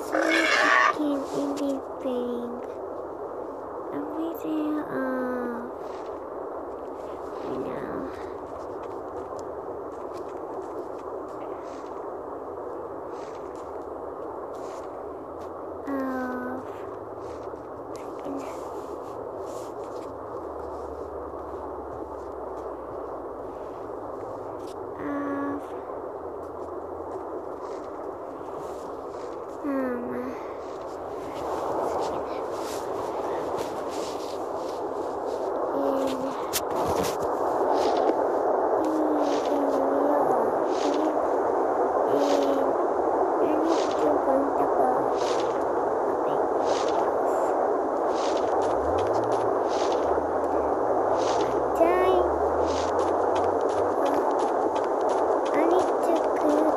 It's not picking anything. Everything off. You know. Off. Off. Um. I need to clear the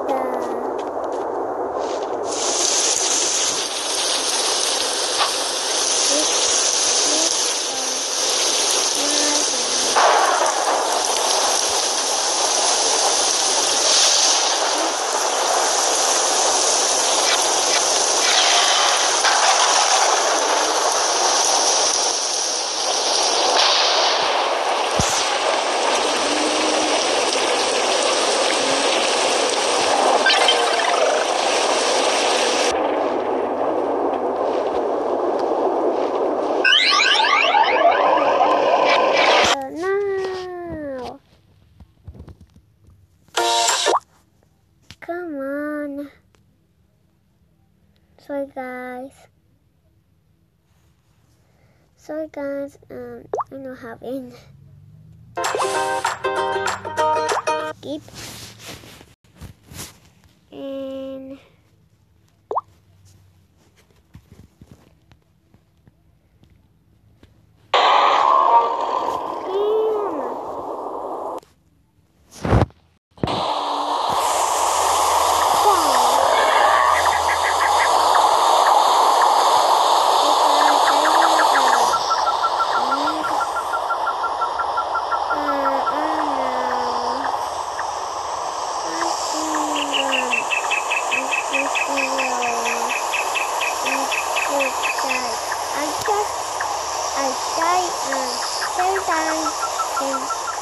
No. Come on. Sorry guys. Sorry guys, um, I'm not having. Skip. And ten times in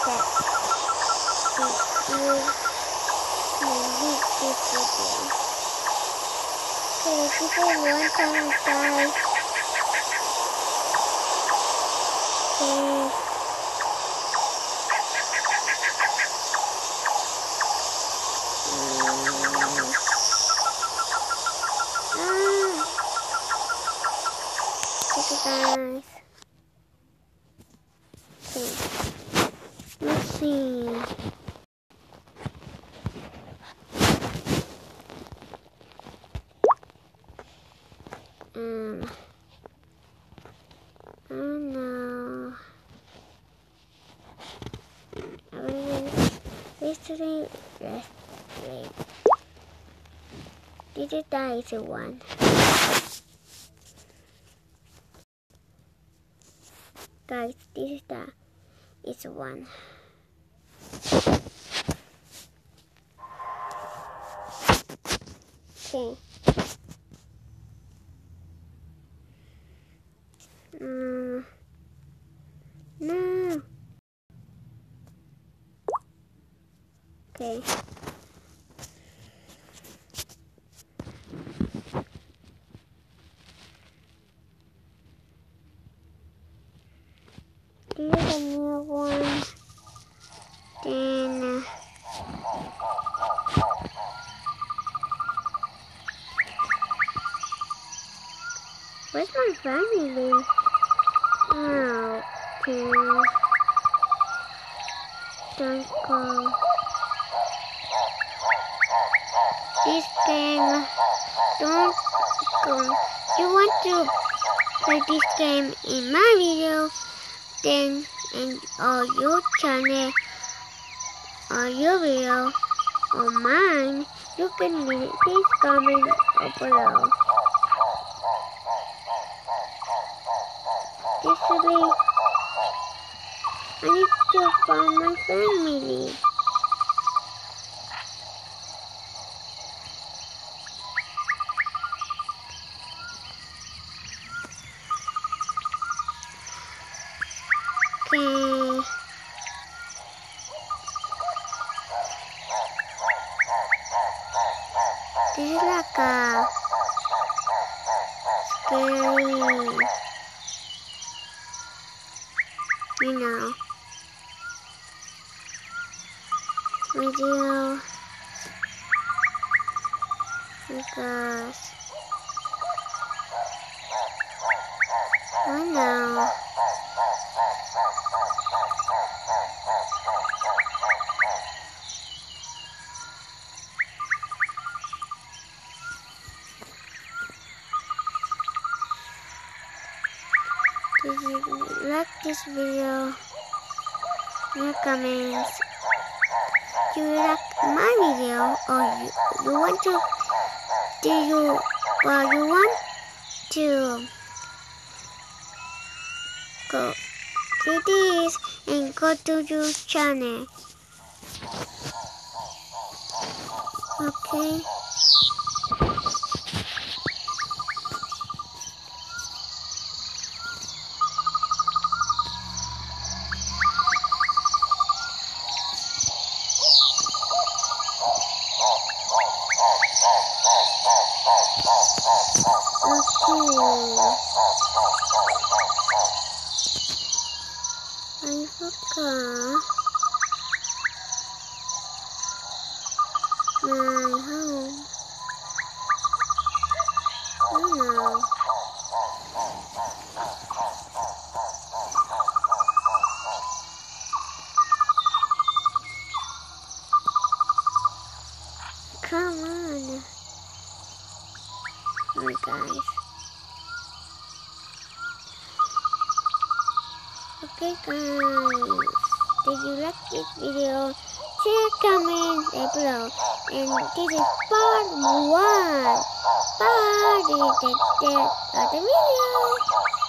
that. You, you, this video. Okay, this is one time I died. Okay. Mm. Ah. Guys. Okay. Let's see. Um. Oh no. Everything. Yesterday, yesterday. Did you die is one? Guys, this is the it's one. Okay. Mm. No. Okay. Here's a new one. Then. Where's my family? Oh. Don't go. This game, don't go. You want to play this game in my video, then in or your channel or your video or mine, you can leave this comment below. This will be. I need to find my family. This is like a scary, you know, video because. I know. If you like this video, no comments. You like my video or you, you want to do you well you want to go to this and go to your channel. Okay. Okay. I forgot my home. Video? Share, comment below. And this is part one. Bye. This is the, the other video.